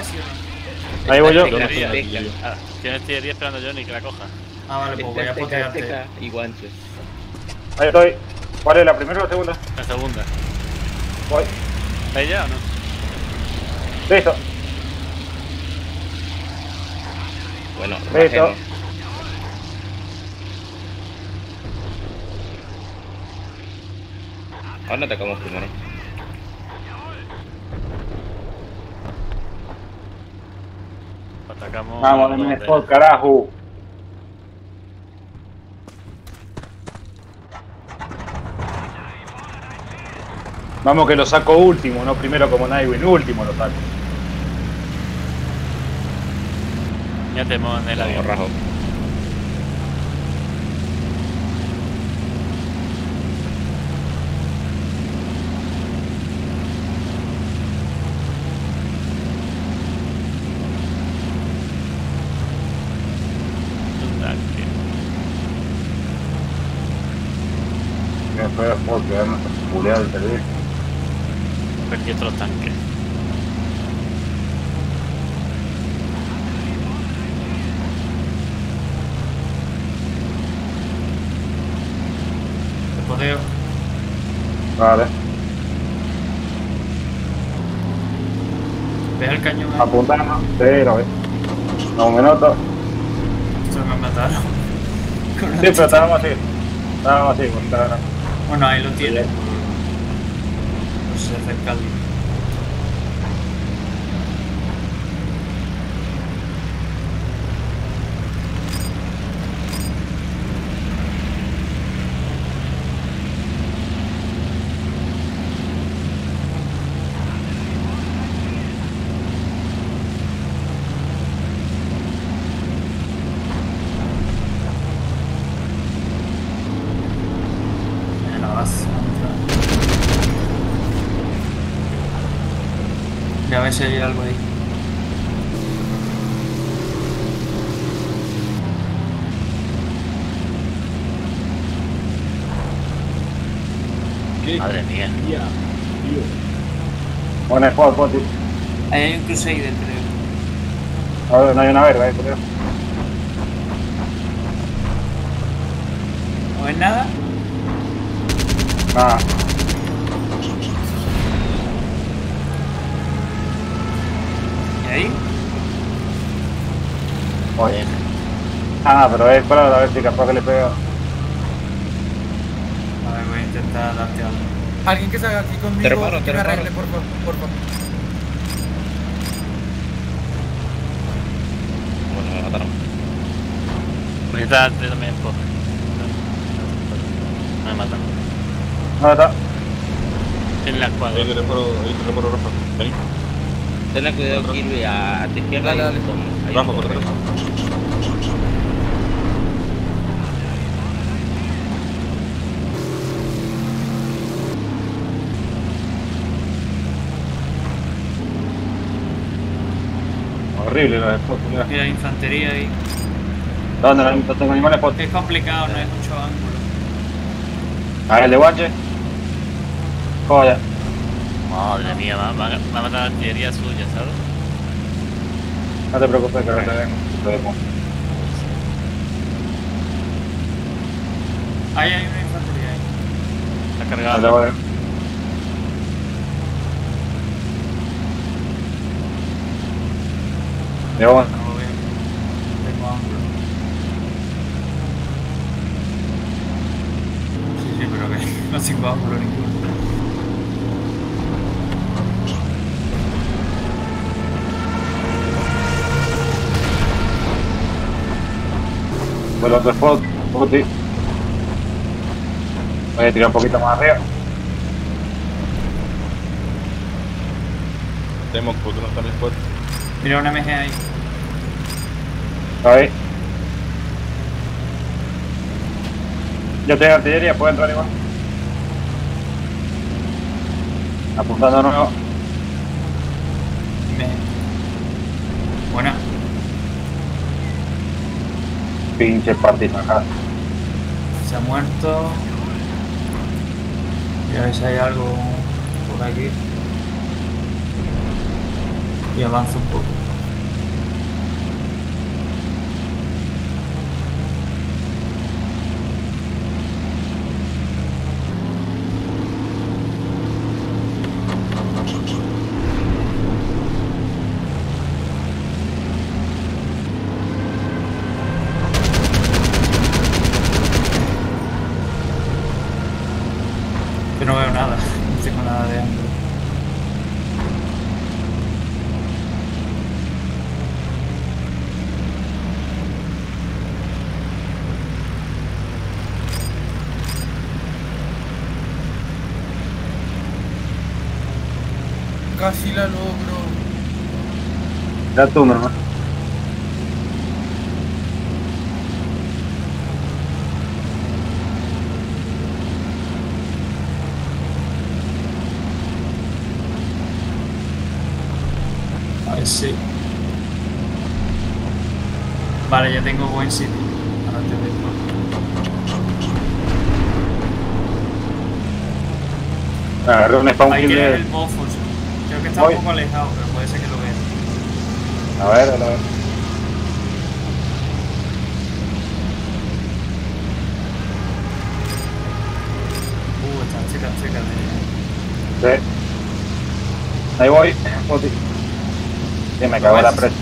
artillería, sí o no? Ahí voy yo. Yo no. Ah, Tienes artillería esperando a Johnny que la coja. Ah, vale, pues voy a Teca, potearte. teca y guanches. Ahí estoy. ¿Cuál es la primera o la segunda? La segunda. Voy. ¿Ahí ya o no? Listo. Bueno, Listo. Ahora atacamos primero. Atacamos. Vamos, donde- dame spot, carajo. Vamos que lo saco último, no primero como Nightwing, último lo saco. Ya tenemos en el avión. rajo. Un tanque. Que fue spot, que vamos a culear el servicio. Aquí otro tanque. Te poteo. Vale. ¿Ves el cañón? ahí? Apuntando. Cero, eh. No me noto. Esto me mataron. Sí, pero estábamos así. Estábamos así, pues estábamos. Bueno, ahí lo tienes. Pues se acerca el en la base. Hay algo ahí. ¿Qué? Madre mía. Tío. Bueno, spot. tío. Ahí hay un Crusader, creo. Ahora no hay una verga, eh, creo. ¿No ves nada? Nada. Oye. Ah, pero es para a ver si capaz que le pega. A ver, voy a intentar darte algo. Alguien que salga aquí conmigo Te reparo, que te me arregle, por favor. Por favor. Bueno, me mataron. Necesitas de también por. Me matan. ¿Dónde está? Tiene la escuadra. Ahí te reparo, ahí te reparo, Rafa. Vení, Ten cuidado, Kirby, a, a tu izquierda. Dale, dale. Rafa, por atrás. Horrible mira. Mira, infantería ahí. ¿Dónde no, no tengo ningún spot? Es complicado, no hay mucho ángulo. A ver, el de guanche. Joya. Madre mía, va, va, va a matar la artillería suya, ¿sabes? No te preocupes que ahora te vengo. Te vemos. Ahí hay una infantería ahí. Está Vale, De bueno. Tengo ángulo. Sí, sí, pero que no tengo ángulo ninguno. Bueno, otro spot. Voy a tirar un poquito más arriba. tenemos porque no está en el spot. Mira una MG ahí. Ahí. Yo tengo artillería, puedo entrar igual. Apuntando. Me... Buena. Pinche partida acá. Se ha muerto. Y a ver si hay algo por aquí. Y avanzo un poco. Que no veo nada, no tengo nada de ángulo. Casi la logro. Ya tú, mi hermano. A ver si. Vale, ya tengo buen sitio. Ahora te veo. Agarré un spawn Hay que de... el. Creo que está Voy. un poco alejado, pero puede ser que lo vea. A ver, a ver. Uh, está chica, chica de. Sí. Ahí voy. Sí, me cagó la presa.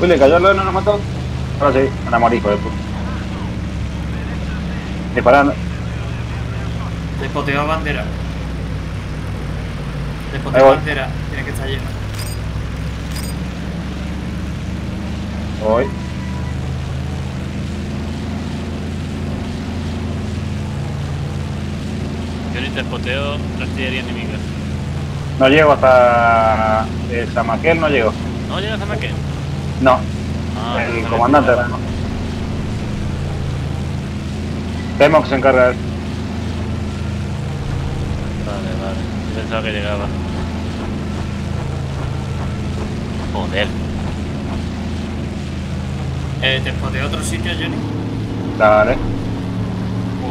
Uy, le cayó el no nos mató. Ahora sí, enamoré, hijo de puta. Disparando. Despoteo bandera. Despoteo bandera. Tiene que estar lleno. Voy. Yo ni te spoteo la artillería enemiga. No llego hasta eh, San Maquel, no llego. ¿No llegas a Maquén? No, Ah, el comandante. Temo que se encarga de. Vale, vale. Pensaba que llegaba. Joder. Eh, ¿Despoteo otro sitio, Johnny? Dale.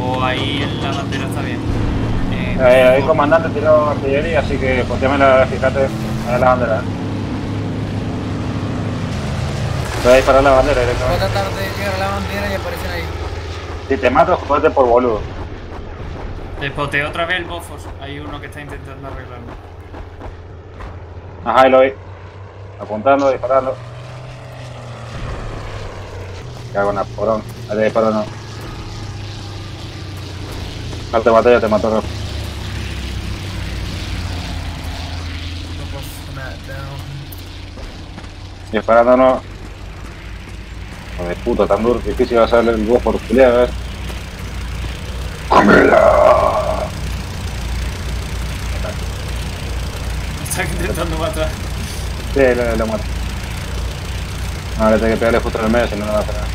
O ahí en la bandera está bien. Eh, Eh, el comandante tiró artillería, así que pontémela, fíjate, a la bandera. Voy a disparar la bandera Voy a directamente. tratar de llegar a la bandera y aparecen ahí. Si te mato, jugate por boludo. Despoteo otra vez el Bofos. Hay uno que está intentando arreglarlo. Ajá, lo. Apuntando, disparando. Cago en la porón. Ahí te disparo no. Batalla te mató Rafa. No pasa nada. Disparando no. Hijo de puta, tan duro, difícil va a salir el boss por pelear, a ver. ¡Cómela! Me están intentando matar. Sí, lo, lo. No, le tengo que pegarle justo en el medio, si no, no va a nada.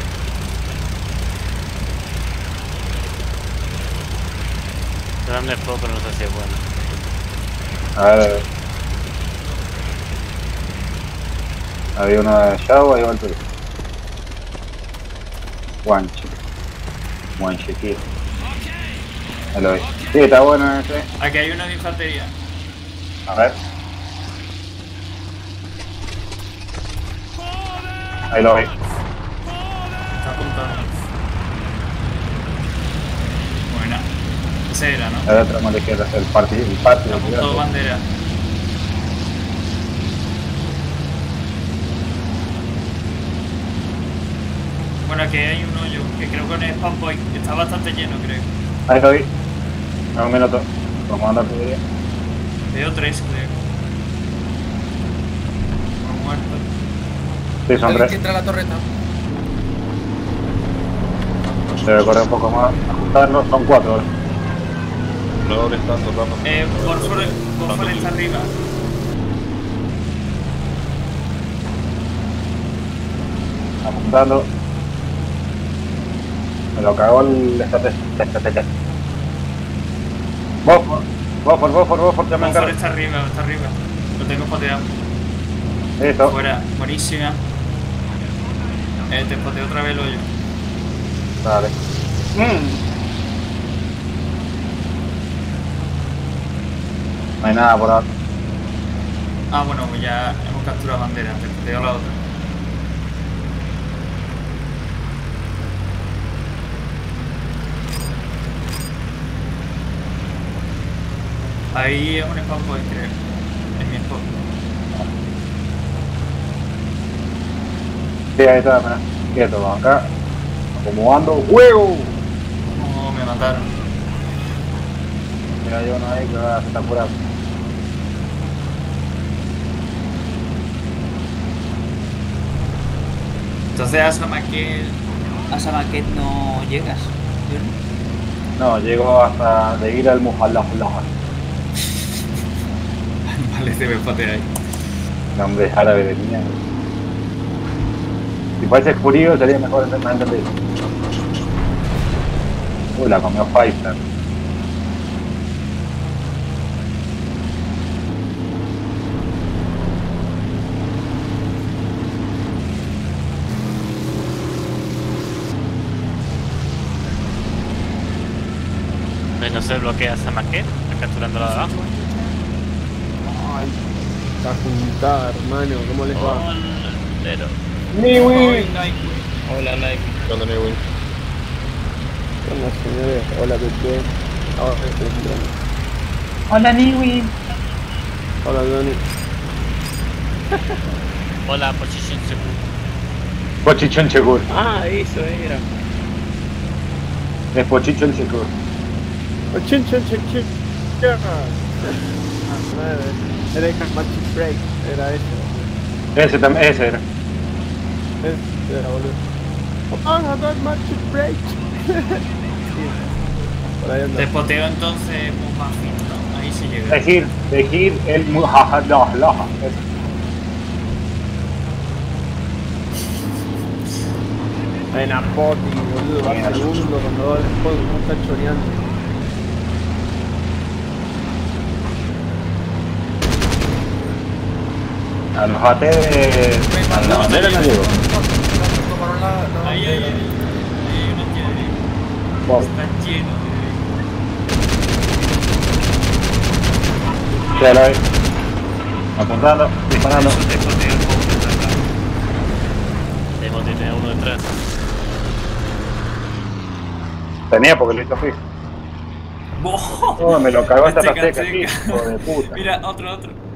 Grande fuego, pero no sé si es bueno. A ver, a ver. Había uno de Shao, ahí va el tuyo. Guanche. Guanche, tío. Ahí lo. Sí, está bueno ese. Aquí hay uno de infantería. A ver. Ahí lo vi. Está apuntando. Buena. Ese era, ¿no? Ahí otra mano izquierda, el partido, el patio. Apuntó bandera. Bueno, aquí hay un hoyo que creo que no es Spawn Point. Está bastante lleno, creo. Ahí lo vi. Dame un minuto. Vamos a andar artillería. Veo tres, creo. Uno muerto. Sí, tres. que entra a la torreta. Debe correr un poco más. Ajustarlo. Son cuatro. ¿eh? No le están tocando. Eh, Borfor, Borfor está arriba. Apuntando. Me lo cagó el estrategia. Bofor, Bofor, Bofor, Bofor, ya me encargo. está arriba, está arriba. Lo tengo poteado. Listo. Fuera, buenísima. Eh, te poteo otra vez el hoyo. Dale. Mm. No hay nada por ahora. Ah, bueno, pues ya hemos capturado bandera. Te puteo la otra. Ahí es un spawn point, creo. En mi spot. Sí, ahí está, mira. Quieto, vamos acá. Acomodando juego. Oh, me mataron. Mira, yo no hay que va a estar. Entonces a Samaquet. A Samaquet no llegas. No, llego hasta de ir al Mujalla. Vale, te me ahí. Nombre árabe de mierda. Si fuese judío sería mejor más entendido. Uy, la comió Pfizer. No se bloquea esa maqueta, está capturando la de abajo. Ay, está juntada, hermano, ¿cómo les va? Pero, Hola, Nike. ¿Qué onda, Newin? Hola, señores, hola, Pepe. Ahora estoy. Hola, Niwi. Hola, Dani. hola, position seguro. Pochichón seguro. Ah, eso era. Es chin, chin, chin. Yeah. Ah. Era el Magic Break, era eso. Ese también, ese era. Ese era, boludo. Oh, I got Magic Break. Sí, Por ahí anda. Te poteo entonces muy más fino. Ahí se llega. Elegir, elegir el Mujalla. En Apoti, boludo, va segundo cuando va el juego, no está choreando. A los AT de. A la bandera no llegó. Ahí, ahí, ahí. Ahí hay una. Wow. Está lleno de. Ya lo ve. Apuntando, disparando. Eso te poteo un poco, ¿verdad? Debo tener uno detrás. Tenía porque lo hizo fijo. Oh, me lo cagó esta cacheca. hijo de puta. Mira, otro, otro.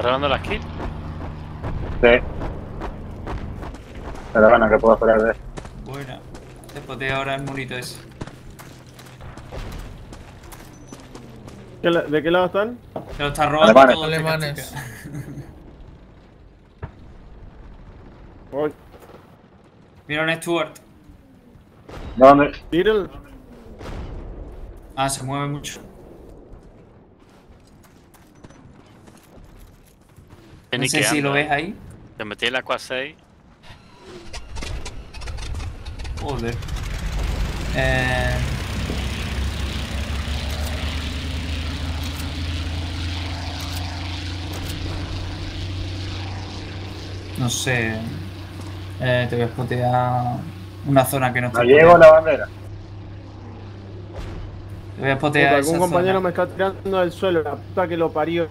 ¿Está robando las kills? Sí. Pero bueno, que puedo esperar de eso. Buena. Te poteo ahora el murito ese. ¿Qué la- ¿De qué lado están? Se lo está robando Alemanes. todo Alemanes. Voy. Mira un Stuart. ¿Dónde? Little. Ah, se mueve mucho. No sé si lo ves ahí. Te metí en la Aqua 6. Joder. Eh... No sé. Eh, te voy a spotear una zona que no No está. llego a la bandera. Te voy a spotear algún esa compañero zona. me está tirando del suelo, la puta que lo parió.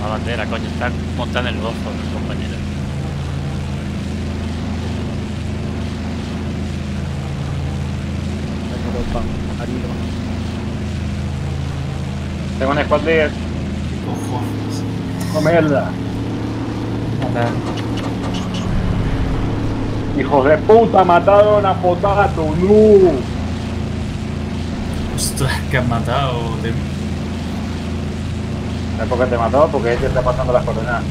La bandera, coño, está montando el el compañero. Tengo un squad leader. Cojones. Matar. ¡Hijos de puta! ¡Mataron a Potato! ¡No! Ostras, que has matado. De... ¿Sabes por qué te mató? Porque este está pasando las coordenadas.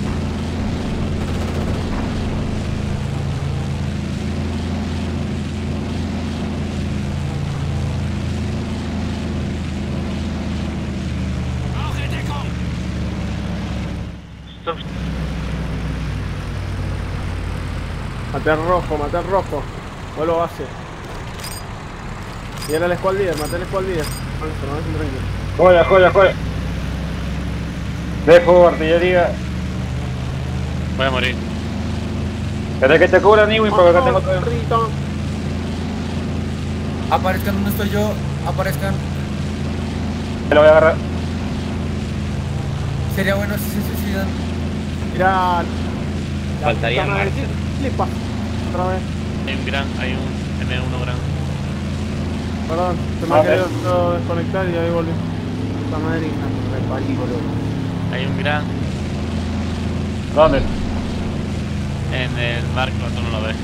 Maté al rojo, maté al rojo. Vuelo base. Y era el squad leader, maté al squad leader. No. Joya, joya, joya. Dejo artillería. Voy a morir. ¿Querés que te cubra, Niwi? Porque acá tengo todo. Aparezcan donde estoy yo, aparezcan. Te lo voy a agarrar. Sería bueno si se suicidan. Mira. Faltaría puta madre, Martín. ¿qué le pasa? Otra vez. Hay un gran, hay un M1 gran. Perdón, se me ha querido desconectar y ahí volví. Puta madre, me boludo. Hay un gran ¿Dónde? en el marco, tú no lo ves.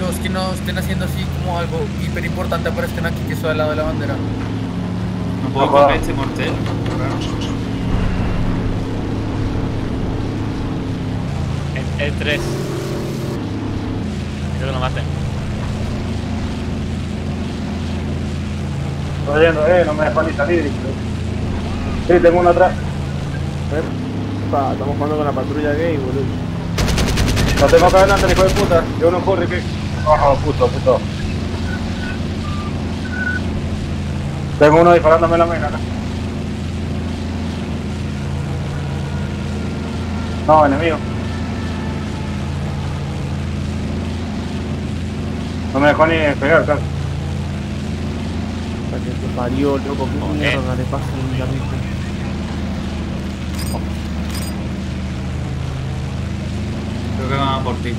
Los que no estén haciendo así como algo hiper importante aparezcan aquí, que estoy al lado de la bandera. No puedo coger este mortel. En E3. Creo que lo maten. Estoy yendo, eh, no me dejo ni salir. Sí, tengo uno atrás. Pa, estamos jugando con la patrulla gay, boludo. Lo tengo acá adelante, el hijo de puta. Yo no corre, que. Ojo, puto, puto. Tengo uno disparándome en la mena acá. No, enemigo. No me dejó ni pegar, casi. Hasta que se parió, loco. ¿Qué Joder. mierda le pasa mi carrito? Creo que van a por ti.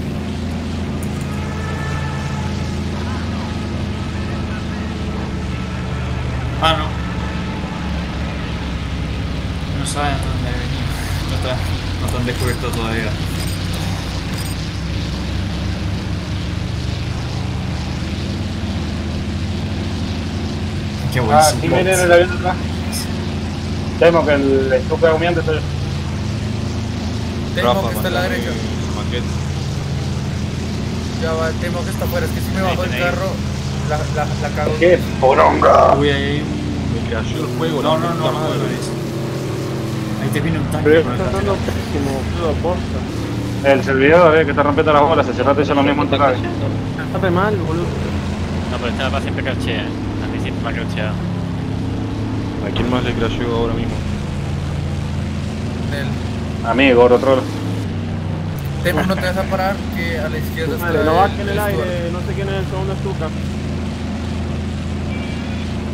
Ah, no. No saben dónde venir. No está, no están descubiertos todavía. Qué buen Ah, aquí viene en el avión atrás. Temo que el estupe humeante soy yo. Temo que está a la derecha. Ya va, temo que está afuera. Es que si me bajo ahí. carro, la, la, la cago. ¡Qué poronga! Uy, ahí. Me cayó el juego, No, no, no, no. Ahí te viene un tanque. Pero está dando pésimo. El servidor, eh, que está rompiendo las bolas. Hace rato hizo lo mismo en tu cabeza. Estate mal, boludo. No, pero este mapa siempre crachea. A mí siempre me ha cracheado. ¿A quién más le crashó ahora mismo? El- Amigo, otro troll. Temo, no te vas a parar, que a la izquierda está no bajen el Stuart. aire, no sé quién es el segundo estuca.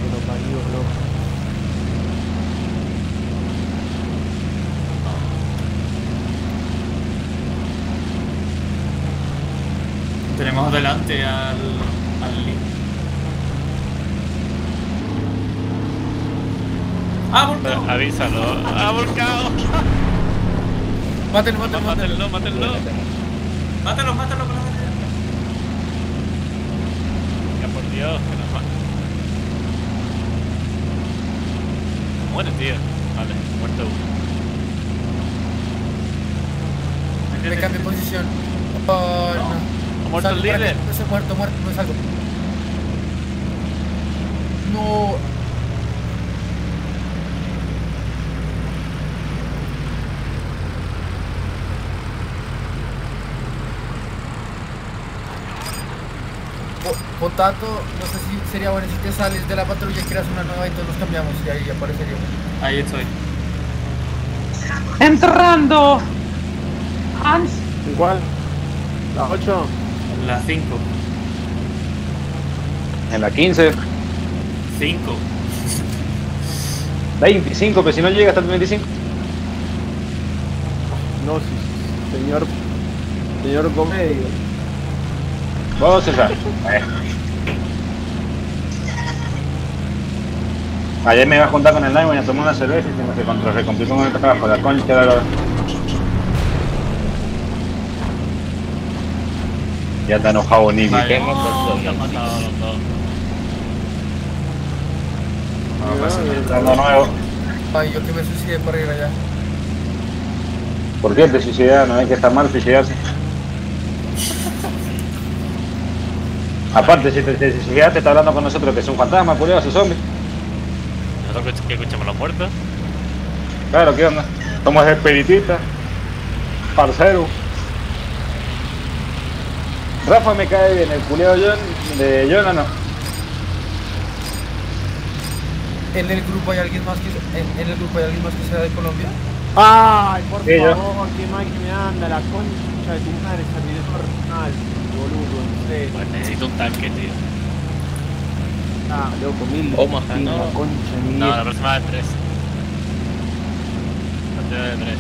Pero parió, loco. Tenemos adelante al... al Lee. ¡Ah, Pero volcado! avísalo. ¡Ha volcado! Mátenlo, mátenlo. ¡Mátalo, mátalo con la bandera! Ya por Dios, que nos mata. Muere, tío. Vale, muerto uno. Me cambio de posición. Oh, no. Ha muerto el líder. No muerto, muerto, no salgo. No. Po- Potato, no sé si sería bueno si te sales de la patrulla y creas una nueva y todos nos cambiamos y ahí aparecería. Ahí estoy. ¡Enterrando! ¿En cuál? La 8. La 5. En la 15, 5. 25, pero si no llega hasta el 25. No, señor. Señor comedia. César. Eh. Ayer me iba a juntar con el Nine a tomar una cerveza y se me se contra recomplicó con el trabajo. La concha de la... Ya está enojado Nimi. Vale. Hemos a. No. Entrando nuevo. Ay, yo que me suicidé para ir allá. ¿Por qué te suicidas? No hay que estar mal suicidarse. Aparte, si te, te suicidaste, está hablando con nosotros que es un fantasma, curioso, zombie. Nosotros que escuchamos los muertos. Claro, ¿qué onda? Somos espiritistas. Parcero. Rafa me cae bien, el culiado John de John o no. ¿En el grupo hay alguien más que en, en el grupo hay alguien más que sea de Colombia? Ay, por Sí, yo. favor, qué mal que me anda la concha de tu madre, boludo, en serio. Pues necesito un tanque, tío. Ah, loco, mil. Omaha, mil, ¿no? La concha de mi No, la próxima de tres. Partida de tres.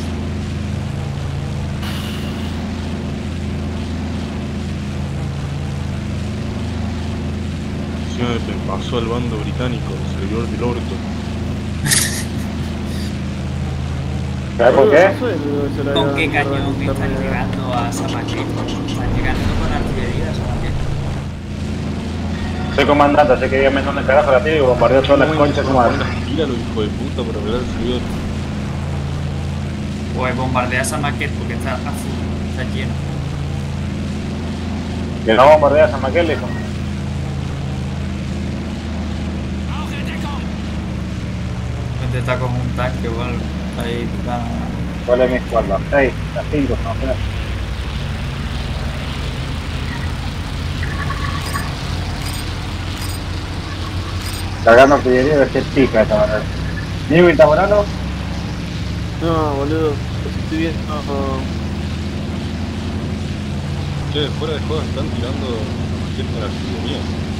Me pasó al bando británico, el servidor del orto. ¿Sabes por qué? ¿Con qué cañón están llegando a Samaquet? ¿Están llegando con artillería a Samaquet? Soy comandante, así que dígame dónde carajo la tiro y bombardeo todas las ¿Cómo conchas como mandas Tíralo, hijo de puta, para arreglar el servidor. Pues bombardea Samaquet porque está azul, está lleno. Que no bombardea San Maquel, hijo. Este está como un tanque o algo. Ahí está. ¿Cuál es mi escuadra? 6, las 5, no sé. Cargando artillería, a ver qué pica esta manera. Nico y Taborano, No, boludo, pues estoy viendo. Che, fuera de juego están tirando gente de artillería.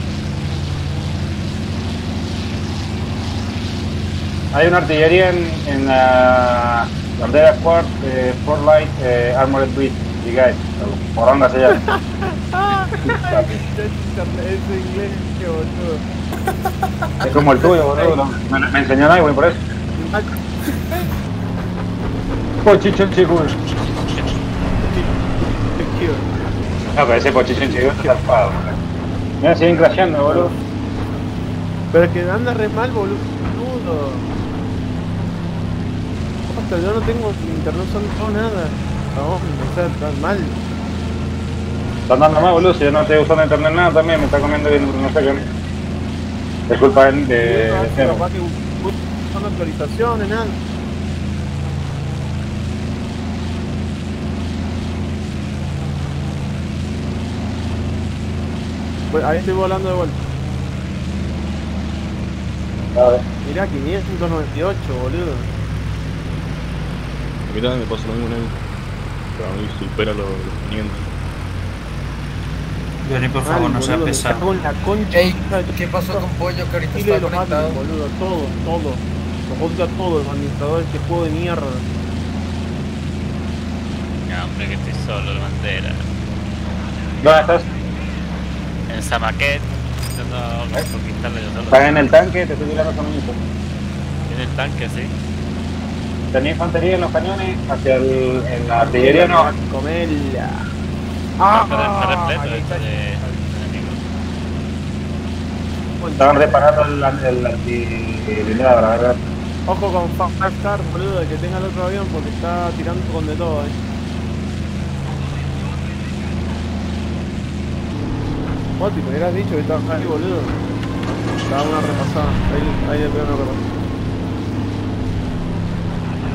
Hay una artillería en, en la bandera Squad, eh, Fort Light, eh, Armored Breed, digáis, por onda se llama. Ese inglés, que boludo. Es como el tuyo, boludo. Me, me enseñó Nightwing por eso. Pochichón chico. No, pero ese pochichón chico es zarpado. boludo. Mira, siguen crasheando, boludo. Pero es que anda re mal, boludo. Hasta yo no tengo internet, son nada. No, o sea, tan mal. Está andando mal, boludo. Si yo no estoy usando internet nada, también me está comiendo bien, no sé qué. Es culpa de. de, No, que son actualizaciones, nada. Ahí estoy volando de vuelta. A ver. Mirá, 598, boludo. A mí también me pasa lo mismo, Nemo. Pero a mí supera los, los 500. Johnny, por favor, Mal, no me pesado. cago en la concha. Ey, ¿qué pasó con Pollo que ahorita está conectado? admins, boludo, todo, todo. Los odio a todos los administradores que juego de mierda. Ya, hombre, que estoy solo, la bandera. ¿Dónde estás? En Samaquet, intentando conquistarlo yo solo. Estás en el tanque, te estoy tirando con un hijo. Tiene el tanque, sí. Tenía infantería en los cañones, hacia el, en la artillería no. Comela. Ah, está, está repleto ahí esto está. de enemigos. Estaban reparando el, el antiblindado, la verdad. Ojo con Five Star, boludo, de que tenga el otro avión porque está tirando con de todo, eh. Moti, me hubieras dicho que estabas ahí, boludo. Estaba una repasada. Ahí, ahí le pego una repasada.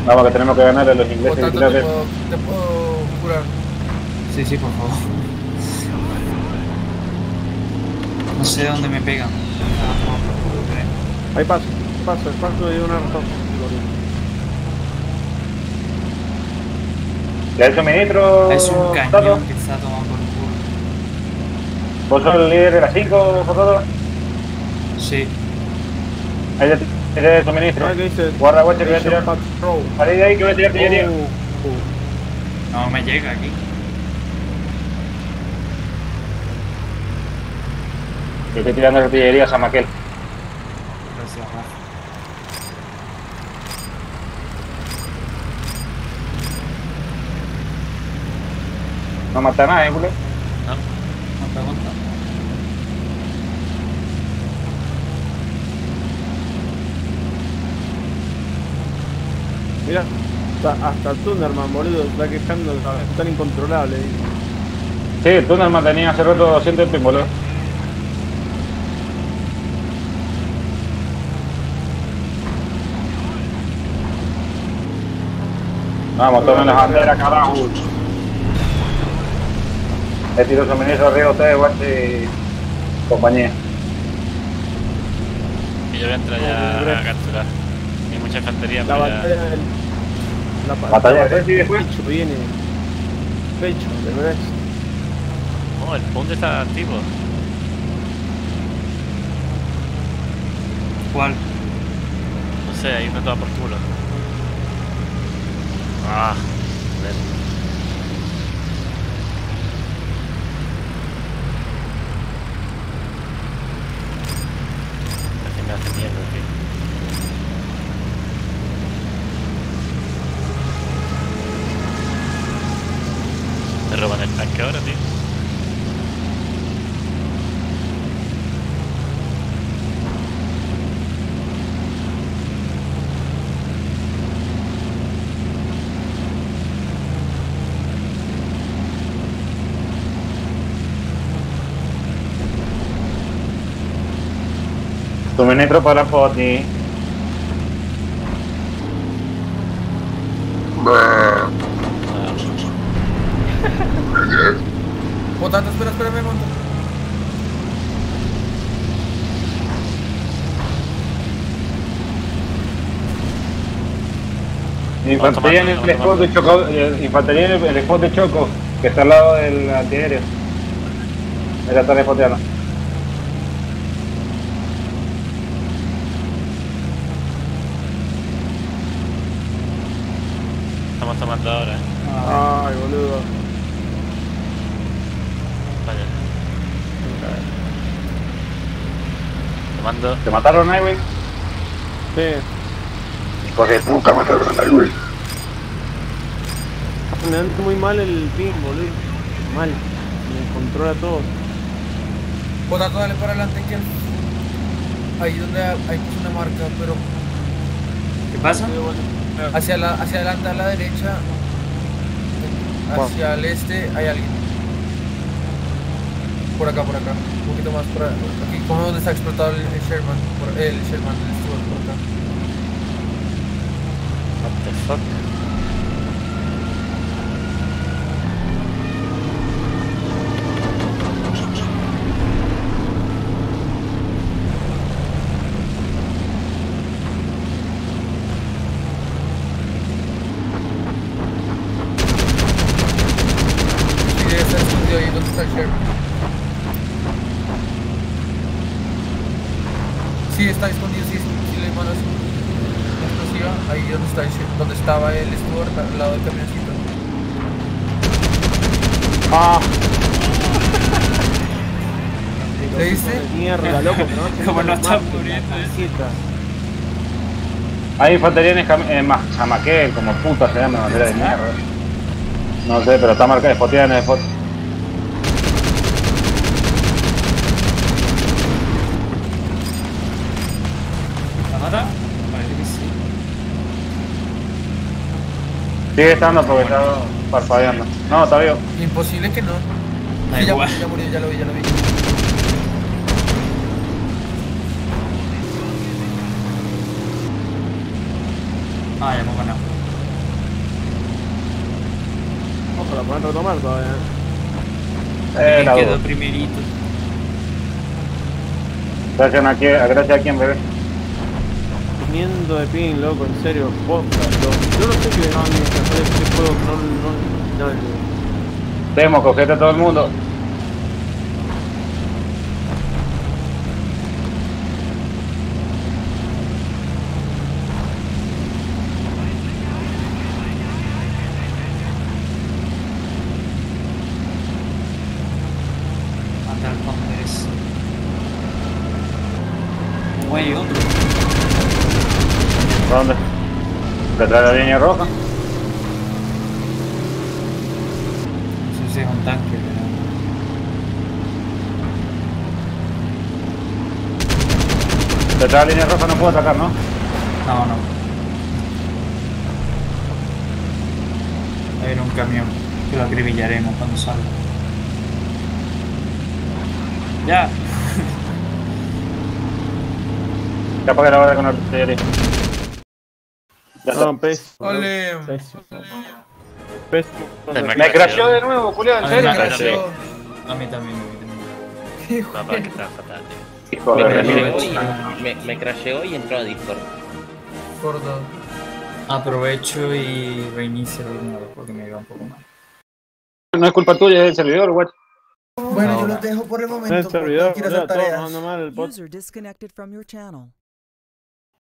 Vamos, que tenemos que ganarle a los ingleses. Por y tanto, creo te que- puedo, te puedo curar. Sí, sí, por favor. No sé dónde me pegan. Ahí paso, paso, paso de una repasada. ¿Ya el suministro? Es un Tato? cañón que está tomando por el culo. ¿Vos sos el líder de las 5, Fotado? Sí. Ahí ya tiré el suministro. Ah, Guarda, guacha, que voy a tirar. Salí de ahí que voy a tirar artillería. Oh, No me llega aquí. Yo estoy tirando artillería a San Maquel. Gracias, Rafa. No mata nada, eh, culo. No pregunta. Mira, hasta, hasta Thunderman, boludo, está quejando, es tan incontrolable. Sí, el túnel mantenía hace rato 200 ping, boludo. Vamos, tomen la bandera, carajo. Le tiro suministro arriba a ustedes, guache y compañía. Y yo voy a entrar ya a capturar. Mucha infantería, La batalla del. La Batalla la de Reci después. Pecho viene. Pecho, de Brest. Oh, el punto está activo. ¿Cuál? No sé, hay una toda por culo. Ah, joder. Casi me hace mierda, tío. Me roban el tanque ahora, tío. Suministro para Foti. Potato, espera, espera, me monto. Infantería en el spot de Choco, eh, infantería en el spot de Choco, que está al lado del antiaéreo. Mira, está respoteando. Estamos tomando ahora, eh. Ay, boludo. Vaya. Tomando. ¿Te mataron, Nightwing? Sí. Hijo de puta, mataron a Nightwing. Me anda muy mal el ping, boludo. Mal. Me controla todo. Potato, dale para adelante, que ahí donde hay una marca, pero ¿Qué pasa? Hacia, la, hacia adelante a la derecha, hacia el este hay alguien. Por acá, por acá, un poquito más por aquí, como donde está explotado el, el Sherman, por, el Sherman, el Stuart, por acá. What the fuck? Sí, debe estar escondido ahí donde está el Sherman. Sí, está escondido, sí, sí le manos explosiva, ahí donde, está el Sher- donde estaba el Stuart, al lado del camioncito. Ah. ¿Le diste? Mierda, loco, Como no está muriendo. Hay infantería en, Ma- Jamaquel, como puta se llama, bandera de mierda. No sé, pero está marcada, en el Sigue estando porque está parpadeando. No, está vivo. Imposible que no. Da ya, igual. ya murió, ya lo vi, ya lo vi. Ah, ya hemos ganado. Ojo, la pueden retomar todavía. Eh, la quedó primerito. Gracias a gracias a quién, bebé. Teniendo de ping, loco, en serio, posta. Yo no sé qué no, qué juego, no, no, no. Temo, cogete a todo el mundo. Mata al Congress. Güey, otro. ¿Dónde? De la línea roja. No sé si es un tanque, pero. Detrás de la línea roja no puedo atacar, ¿no? No, no. Hay un camión que lo acribillaremos cuando salga. Ya. Ya apagué la hora con artillería. No, pésimo. Ole. Pésimo. Pésimo. Me Me crasheó de nuevo, Julián, A ¿en mí me serio? crasheó. Crasheó. A mí también, a mí también. Papá, que está fatal, tío. Hijo Me de crasheó, y, me, me crasheó y entró a Discord. Gordo. Aprovecho y reinicio el ordenador porque me iba un poco mal. No es culpa tuya, es del servidor, guacho. Bueno, yo los dejo por el En el momento. servidor, quiero boludo, hacer todos tareas. bajando mal el bot. User disconnected from your channel.